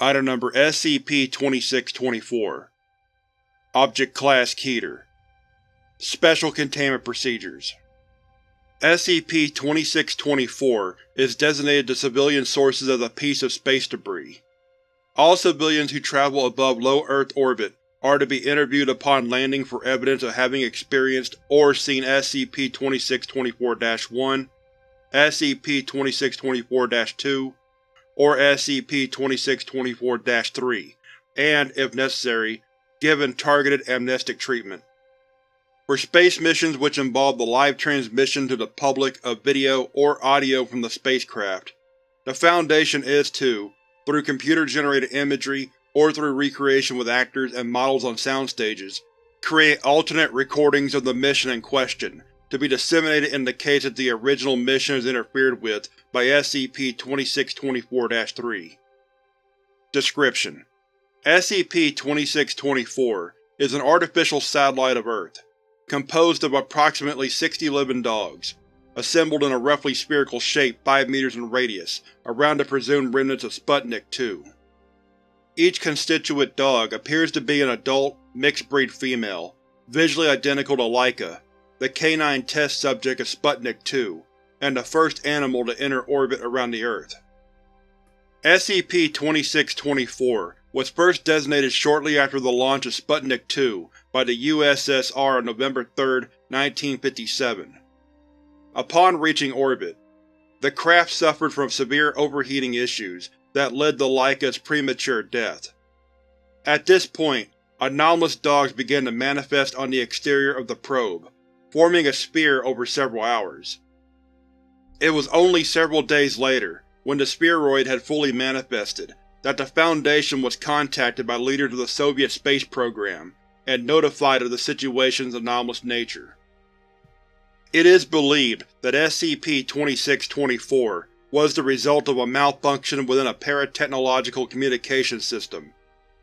Item Number SCP-2624 Object Class Keter. Special Containment Procedures. SCP-2624 is designated to civilian sources as a piece of space debris. All civilians who travel above low Earth orbit are to be interviewed upon landing for evidence of having experienced or seen SCP-2624-1, SCP-2624-2, or SCP-2624-3, and, if necessary, given targeted amnestic treatment. For space missions which involve the live transmission to the public of video or audio from the spacecraft, the Foundation is to, through computer-generated imagery or through recreation with actors and models on sound stages, create alternate recordings of the mission in question, to be disseminated in the case that the original mission is interfered with by SCP-2624-3. Description: SCP-2624 is an artificial satellite of Earth, composed of approximately 60 living dogs, assembled in a roughly spherical shape 5 meters in radius around the presumed remnants of Sputnik-2. Each constituent dog appears to be an adult, mixed-breed female, visually identical to Laika, the canine test subject of Sputnik-2, and the first animal to enter orbit around the Earth. SCP-2624 was first designated shortly after the launch of Sputnik-2 by the USSR on November 3, 1957. Upon reaching orbit, the craft suffered from severe overheating issues that led to Laika's premature death. At this point, anomalous dogs began to manifest on the exterior of the probe, forming a sphere over several hours. It was only several days later, when the spheroid had fully manifested, that the Foundation was contacted by leaders of the Soviet space program and notified of the situation's anomalous nature. It is believed that SCP-2624 was the result of a malfunction within a paratechnological communication system,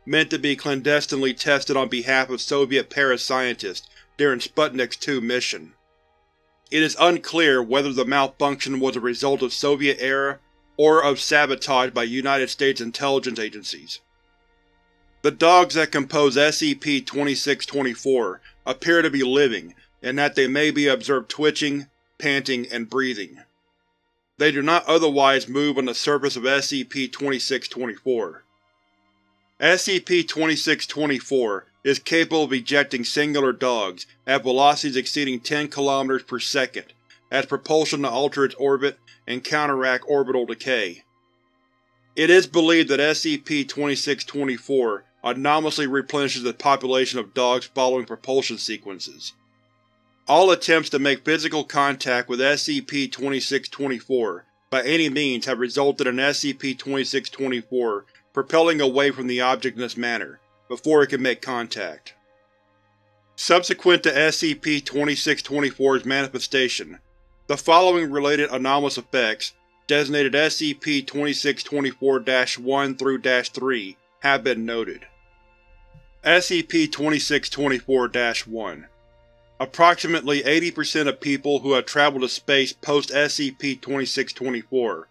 meant to be clandestinely tested on behalf of Soviet parascientists during Sputnik's 2 mission. It is unclear whether the malfunction was a result of Soviet era or of sabotage by United States intelligence agencies. The dogs that compose SCP-2624 appear to be living and that they may be observed twitching, panting, and breathing. They do not otherwise move on the surface of SCP-2624. SCP-2624 is capable of ejecting singular dogs at velocities exceeding 10 km per second as propulsion to alter its orbit and counteract orbital decay. It is believed that SCP-2624 anomalously replenishes the population of dogs following propulsion sequences. All attempts to make physical contact with SCP-2624 by any means have resulted in SCP-2624 propelling away from the object in this manner, before it can make contact. Subsequent to SCP-2624's manifestation, the following related anomalous effects, designated SCP-2624-1 through 3, have been noted. SCP-2624-1 Approximately 80% of people who have traveled to space post-SCP-2624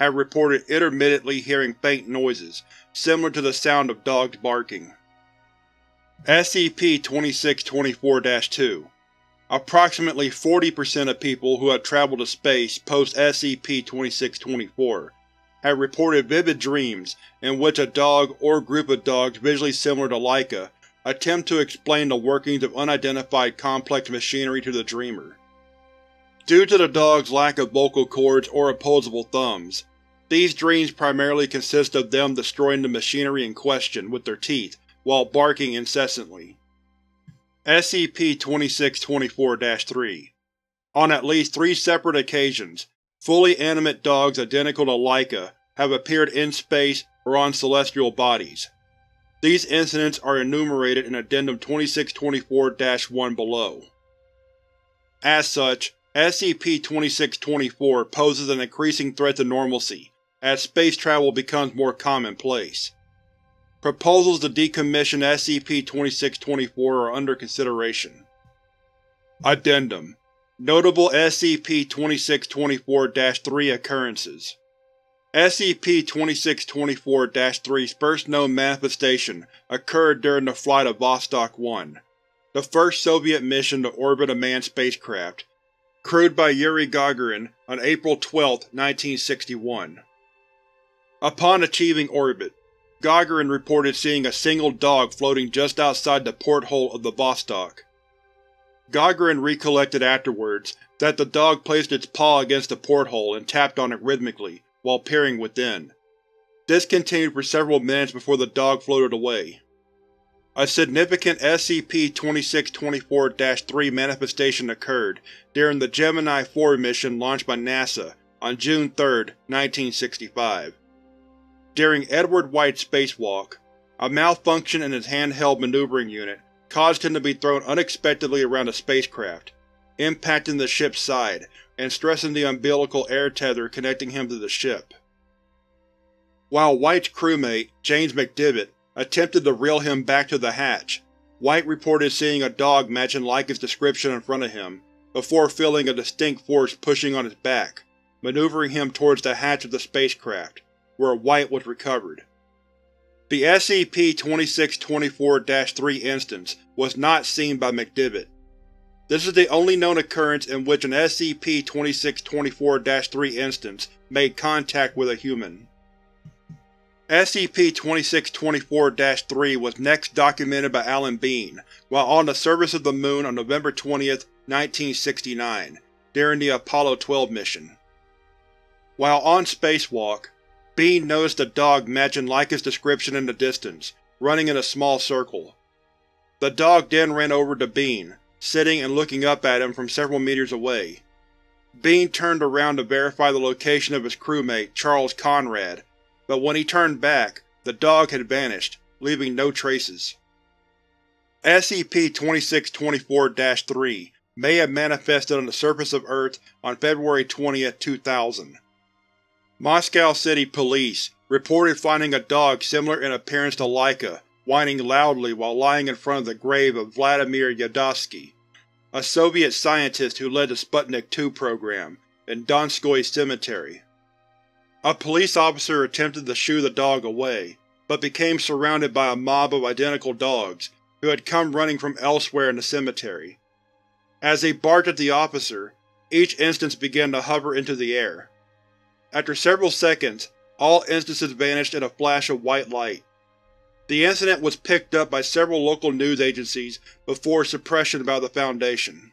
have reported intermittently hearing faint noises, similar to the sound of dogs barking. SCP-2624-2 Approximately 40% of people who have traveled to space post-SCP-2624 have reported vivid dreams in which a dog or group of dogs visually similar to Laika attempt to explain the workings of unidentified complex machinery to the dreamer. Due to the dog's lack of vocal cords or opposable thumbs, these dreams primarily consist of them destroying the machinery in question with their teeth while barking incessantly. SCP-2624-3 On at least three separate occasions, fully animate dogs identical to Laika have appeared in space or on celestial bodies. These incidents are enumerated in Addendum 2624-1 below. As such, SCP-2624 poses an increasing threat to normalcy as space travel becomes more commonplace. Proposals to decommission SCP-2624 are under consideration. Addendum Notable SCP-2624-3 Occurrences SCP-2624-3's first known manifestation occurred during the flight of Vostok 1, the first Soviet mission to orbit a manned spacecraft, crewed by Yuri Gagarin on April 12, 1961. Upon achieving orbit, Gagarin reported seeing a single dog floating just outside the porthole of the Vostok. Gagarin recollected afterwards that the dog placed its paw against the porthole and tapped on it rhythmically, while peering within. This continued for several minutes before the dog floated away. A significant SCP-2624-3 manifestation occurred during the Gemini 4 mission launched by NASA on June 3, 1965. During Edward White's spacewalk, a malfunction in his handheld maneuvering unit caused him to be thrown unexpectedly around the spacecraft, impacting the ship's side and stressing the umbilical air tether connecting him to the ship. While White's crewmate, James McDivitt, attempted to reel him back to the hatch, White reported seeing a dog matching Laika's description in front of him, before feeling a distinct force pushing on his back, maneuvering him towards the hatch of the spacecraft, where White was recovered. The SCP-2624-3 instance was not seen by McDivitt, this is the only known occurrence in which an SCP-2624-3 instance made contact with a human. SCP-2624-3 was next documented by Alan Bean while on the surface of the Moon on November 20, 1969, during the Apollo 12 mission. While on spacewalk, Bean noticed a dog matching Laika's description in the distance, running in a small circle. The dog then ran over to Bean, sitting and looking up at him from several meters away. Bean turned around to verify the location of his crewmate, Charles Conrad, but when he turned back, the dog had vanished, leaving no traces. SCP-2624-3 may have manifested on the surface of Earth on February 20, 2000. Moscow City Police reported finding a dog similar in appearance to Laika whining loudly while lying in front of the grave of Vladimir Yazdovsky, a Soviet scientist who led the Sputnik 2 program, in Donskoy Cemetery. A police officer attempted to shoo the dog away, but became surrounded by a mob of identical dogs who had come running from elsewhere in the cemetery. As they barked at the officer, each instance began to hover into the air. After several seconds, all instances vanished in a flash of white light. The incident was picked up by several local news agencies before suppression by the Foundation.